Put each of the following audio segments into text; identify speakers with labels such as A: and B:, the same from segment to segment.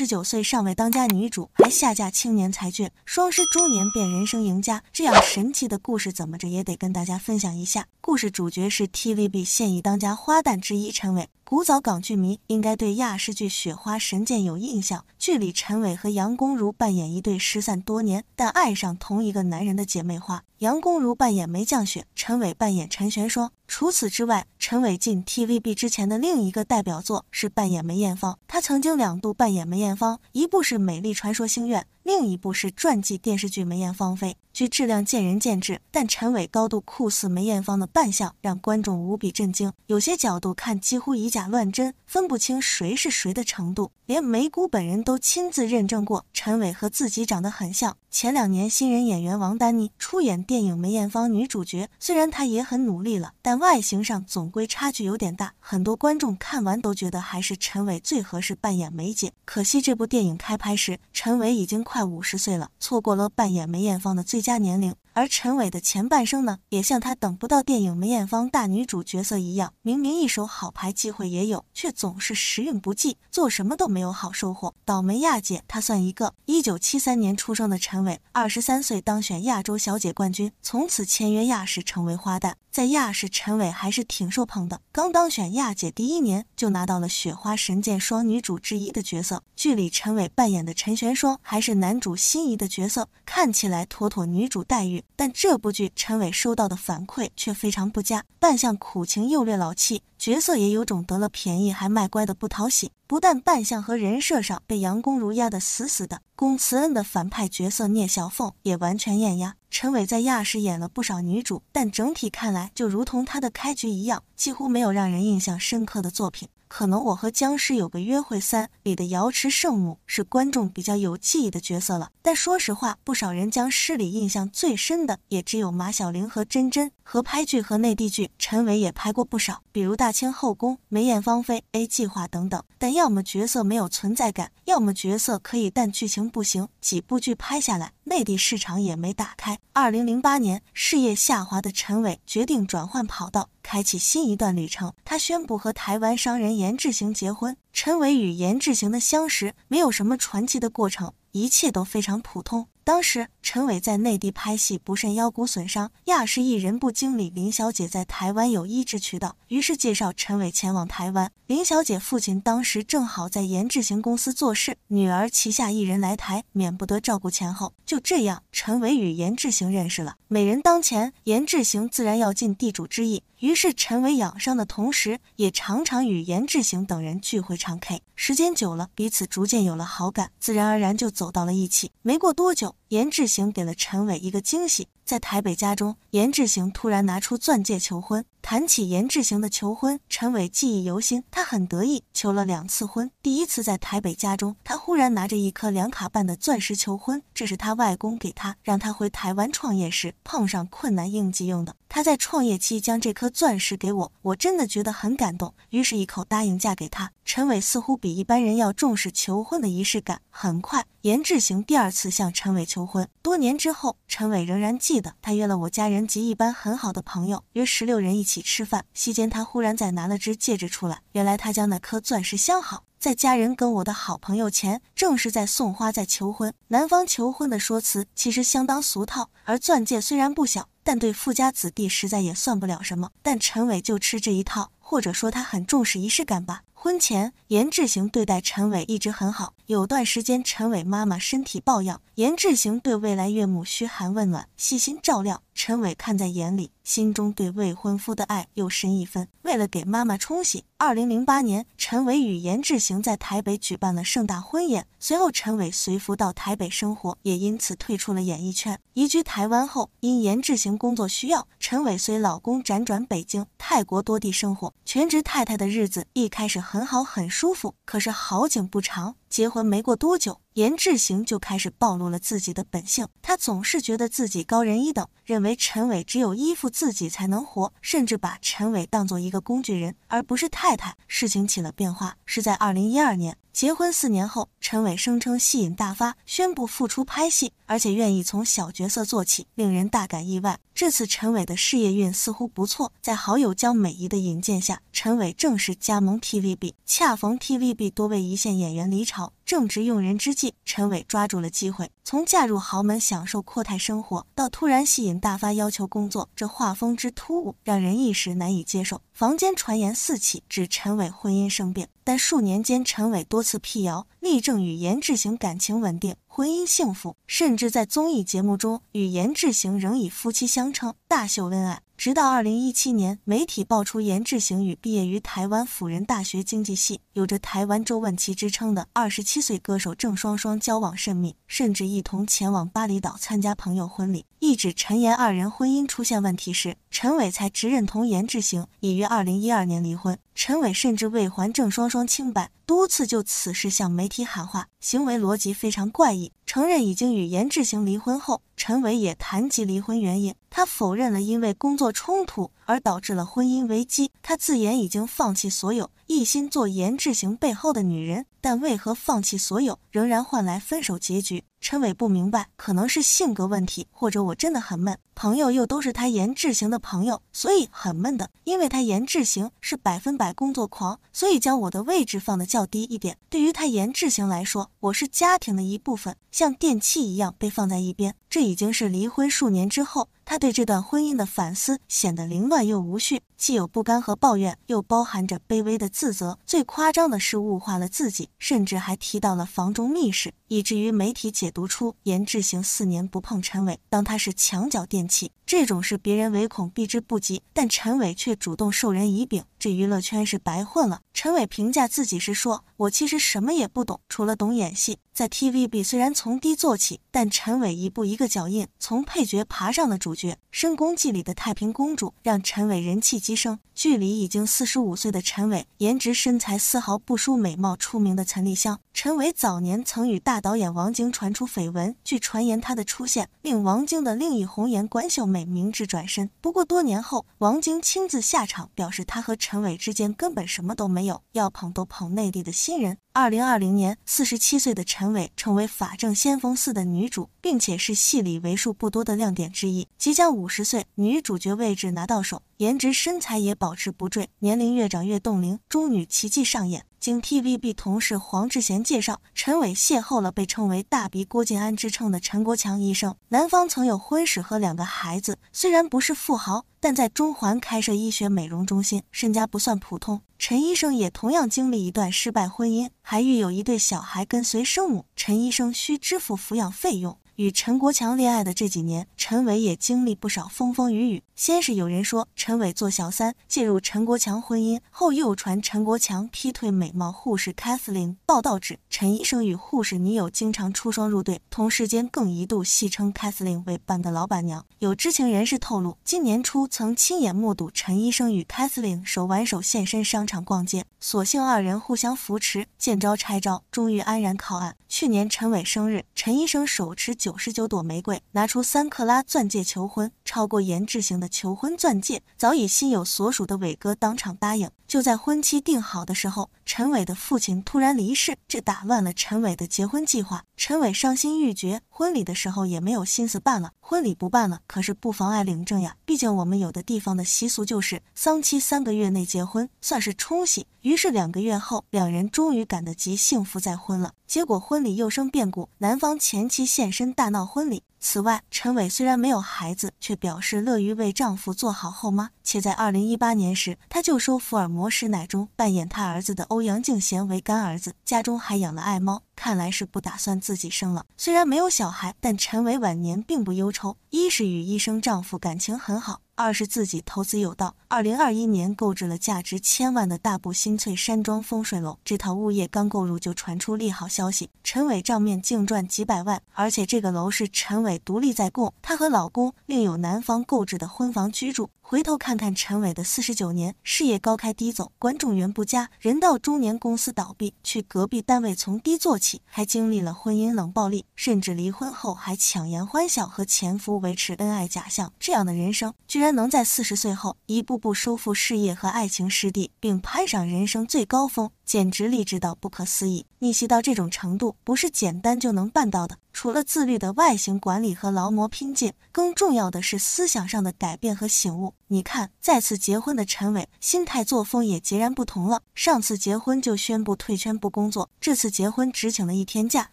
A: 十九岁尚未当家女主，还下嫁青年才俊，双失中年变人生赢家，这样神奇的故事，怎么着也得跟大家分享一下。故事主角是 TVB 现役当家花旦之一陈伟。古早港剧迷应该对亚视剧《雪花神剑》有印象，剧里陈伟和杨恭如扮演一对失散多年但爱上同一个男人的姐妹花。杨恭如扮演梅降雪，陈伟扮演陈玄霜。除此之外，陈伟进 TVB 之前的另一个代表作是扮演梅艳芳。他曾经两度扮演梅艳芳，一部是《美丽传说星愿》。另一部是传记电视剧《梅艳芳妃》，剧质量见仁见智，但陈伟高度酷似梅艳芳的扮相让观众无比震惊，有些角度看几乎以假乱真，分不清谁是谁的程度。连梅姑本人都亲自认证过，陈伟和自己长得很像。前两年新人演员王丹妮出演电影《梅艳芳》女主角，虽然她也很努力了，但外形上总归差距有点大，很多观众看完都觉得还是陈伟最合适扮演梅姐。可惜这部电影开拍时，陈伟已经快。快五十岁了，错过了扮演梅艳芳的最佳年龄。而陈伟的前半生呢，也像他等不到电影梅艳芳大女主角色一样，明明一手好牌机会也有，却总是时运不济，做什么都没有好收获。倒霉亚姐，她算一个。一九七三年出生的陈伟，二十三岁当选亚洲小姐冠军，从此签约亚视成为花旦。在亚视，陈伟还是挺受捧的。刚当选亚姐第一年，就拿到了《雪花神剑》双女主之一的角色。剧里陈伟扮演的陈玄霜还是男主心仪的角色，看起来妥妥女主待遇。但这部剧陈伟收到的反馈却非常不佳，扮相苦情又略老气，角色也有种得了便宜还卖乖的不讨喜。不但扮相和人设上被杨恭如压得死死的，龚慈恩的反派角色聂小凤也完全碾压。陈伟在亚视演了不少女主，但整体看来就如同他的开局一样，几乎没有让人印象深刻的作品。可能我和僵尸有个约会三里的瑶池圣母是观众比较有记忆的角色了，但说实话，不少人僵尸里印象最深的也只有马小玲和珍珍。合拍剧和内地剧，陈伟也拍过不少，比如《大清后宫》《梅艳芳妃》《A 计划》等等。但要么角色没有存在感，要么角色可以但剧情不行。几部剧拍下来，内地市场也没打开。二零零八年，事业下滑的陈伟决定转换跑道，开启新一段旅程。他宣布和台湾商人严志行结婚。陈伟与严志行的相识没有什么传奇的过程，一切都非常普通。当时陈伟在内地拍戏不慎腰骨损伤，亚视艺人部经理林小姐在台湾有医治渠道，于是介绍陈伟前往台湾。林小姐父亲当时正好在严志行公司做事，女儿旗下艺人来台，免不得照顾前后。就这样，陈伟与严志行认识了。美人当前，严志行自然要尽地主之谊，于是陈伟养伤的同时，也常常与严志行等人聚会唱 K。时间久了，彼此逐渐有了好感，自然而然就走到了一起。没过多久。严志行给了陈伟一个惊喜，在台北家中，严志行突然拿出钻戒求婚。谈起严志行的求婚，陈伟记忆犹新，他很得意，求了两次婚。第一次在台北家中，他忽然拿着一颗两卡半的钻石求婚，这是他外公给他，让他回台湾创业时碰上困难应急用的。他在创业期将这颗钻石给我，我真的觉得很感动，于是一口答应嫁给他。陈伟似乎比一般人要重视求婚的仪式感。很快，严志行第二次向陈伟求婚。多年之后，陈伟仍然记得，他约了我家人及一班很好的朋友，约十六人一起吃饭。席间，他忽然再拿了只戒指出来，原来他将那颗钻石镶好。在家人跟我的好朋友前，正是在送花，在求婚。男方求婚的说辞其实相当俗套，而钻戒虽然不小，但对富家子弟实在也算不了什么。但陈伟就吃这一套，或者说他很重视仪式感吧。婚前，严志行对待陈伟一直很好。有段时间，陈伟妈妈身体抱恙，严志行对未来岳母嘘寒问暖，细心照料。陈伟看在眼里，心中对未婚夫的爱又深一分。为了给妈妈冲喜，二零零八年，陈伟与严志行在台北举办了盛大婚宴。随后，陈伟随夫到台北生活，也因此退出了演艺圈。移居台湾后，因严志行工作需要，陈伟随老公辗转北京、泰国多地生活。全职太太的日子一开始很好，很舒服。可是好景不长。结婚没过多久，严志行就开始暴露了自己的本性。他总是觉得自己高人一等，认为陈伟只有依附自己才能活，甚至把陈伟当做一个工具人，而不是太太。事情起了变化，是在二零一二年。结婚四年后，陈伟声称戏瘾大发，宣布复出拍戏，而且愿意从小角色做起，令人大感意外。这次陈伟的事业运似乎不错，在好友江美仪的引荐下，陈伟正式加盟 TVB。恰逢 TVB 多位一线演员离巢。正值用人之际，陈伟抓住了机会，从嫁入豪门享受阔太生活，到突然吸引大发要求工作，这画风之突兀，让人一时难以接受。坊间传言四起，指陈伟婚姻生病，但数年间陈伟多次辟谣，力证与严志行感情稳定，婚姻幸福，甚至在综艺节目中与严志行仍以夫妻相称，大秀恩爱。直到二零一七年，媒体爆出严志行与毕业于台湾辅仁大学经济系、有着“台湾周问琪”之称的二十七岁歌手郑双双交往甚密，甚至一同前往巴厘岛参加朋友婚礼。一指陈妍二人婚姻出现问题时，陈伟才直认同严志行已于二零一二年离婚。陈伟甚至为还郑双双清白，多次就此事向媒体喊话，行为逻辑非常怪异。承认已经与严志行离婚后，陈伟也谈及离婚原因，他否认了因为工作冲突而导致了婚姻危机。他自言已经放弃所有，一心做严志行背后的女人，但为何放弃所有，仍然换来分手结局？陈伟不明白，可能是性格问题，或者我真的很闷。朋友又都是他严志行的朋友，所以很闷的。因为他严志行是百分百工作狂，所以将我的位置放得较低一点。对于他严志行来说，我是家庭的一部分，像电器一样被放在一边。这已经是离婚数年之后，他对这段婚姻的反思显得凌乱又无序，既有不甘和抱怨，又包含着卑微的自责。最夸张的是物化了自己，甚至还提到了房中密室，以至于媒体解读出严志行四年不碰陈伟，当他是墙角电。一。这种事别人唯恐避之不及，但陈伟却主动授人以柄，这娱乐圈是白混了。陈伟评价自己是说：“我其实什么也不懂，除了懂演戏。”在 TVB 虽然从低做起，但陈伟一步一个脚印，从配角爬上了主角。《深宫记》里的太平公主让陈伟人气激升。剧里已经四十五岁的陈伟，颜值身材丝毫不输美貌出名的陈丽香。陈伟早年曾与大导演王晶传出绯闻，据传言他的出现令王晶的另一红颜关秀美明智转身。不过多年后，王晶亲自下场表示，他和陈伟之间根本什么都没有，要捧都捧内地的新人。二零二零年，四十七岁的陈伟成为法证先锋四的女主，并且是戏里为数不多的亮点之一。即将五十岁，女主角位置拿到手，颜值身材也保持不坠，年龄越长越冻龄，中女奇迹上演。经 TVB 同事黄志贤介绍，陈伟邂逅了被称为“大鼻郭晋安”之称的陈国强医生。男方曾有婚史和两个孩子，虽然不是富豪，但在中环开设医学美容中心，身家不算普通。陈医生也同样经历一段失败婚姻，还育有一对小孩跟随生母。陈医生需支付抚养费用。与陈国强恋爱的这几年，陈伟也经历不少风风雨雨。先是有人说陈伟做小三介入陈国强婚姻，后又传陈国强劈腿美貌护士 Kathleen。报道指陈医生与护士女友经常出双入对，同事间更一度戏称 Kathleen 为半个老板娘。有知情人士透露，今年初曾亲眼目睹陈医生与 Kathleen 手挽手现身商场逛街，所幸二人互相扶持，见招拆招，终于安然靠岸。去年陈伟生日，陈医生手持九十九朵玫瑰，拿出三克拉钻戒求婚，超过研制型的求婚钻戒，早已心有所属的伟哥当场答应。就在婚期定好的时候，陈伟的父亲突然离世，这打乱了陈伟的结婚计划。陈伟伤心欲绝，婚礼的时候也没有心思办了。婚礼不办了，可是不妨碍领证呀。毕竟我们有的地方的习俗就是丧期三个月内结婚，算是冲喜。于是两个月后，两人终于赶得及幸福再婚了。结果婚礼又生变故，男方前妻现身大闹婚礼。此外，陈伟虽然没有孩子，却表示乐于为丈夫做好后妈。且在二零一八年时，她就收福尔摩斯奶中扮演她儿子的欧阳靖贤为干儿子，家中还养了爱猫，看来是不打算自己生了。虽然没有小孩，但陈伟晚年并不忧愁，一是与医生丈夫感情很好。二是自己投资有道，二零二一年购置了价值千万的大步新翠山庄风水楼。这套物业刚购入就传出利好消息，陈伟账面净赚几百万，而且这个楼是陈伟独立在供，她和老公另有男方购置的婚房居住。回头看看陈伟的四十九年，事业高开低走，观众缘不佳，人到中年公司倒闭，去隔壁单位从低做起，还经历了婚姻冷暴力，甚至离婚后还强颜欢笑和前夫维持恩爱假象，这样的人生居然能在四十岁后一步步收复事业和爱情失地，并攀上人生最高峰。简直励志到不可思议，逆袭到这种程度不是简单就能办到的。除了自律的外形管理和劳模拼劲，更重要的是思想上的改变和醒悟。你看，再次结婚的陈伟，心态作风也截然不同了。上次结婚就宣布退圈不工作，这次结婚只请了一天假，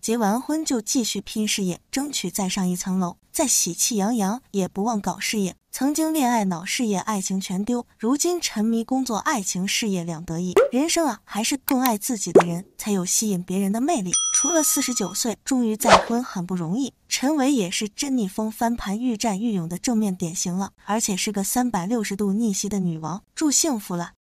A: 结完婚就继续拼事业，争取再上一层楼，再喜气洋洋，也不忘搞事业。曾经恋爱脑，事业爱情全丢，如今沉迷工作，爱情事业两得意。人生啊，还是更爱自己的人，才有吸引别人的魅力。除了四十九岁终于再婚很不容易，陈伟也是真逆风翻盘、愈战愈勇的正面典型了，而且是个三百六十度逆袭的女王。祝幸福了！